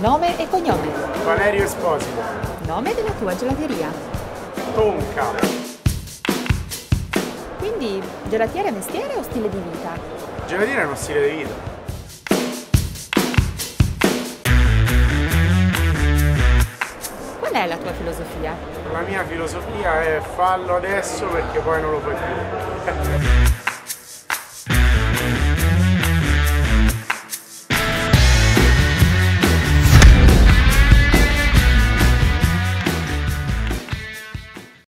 Nome e cognome. Valerio Esposito. Nome della tua gelateria. Tonka. Quindi gelatiere mestiere o stile di vita? Gelatiere è uno stile di vita. Qual è la tua filosofia? La mia filosofia è fallo adesso perché poi non lo fai più.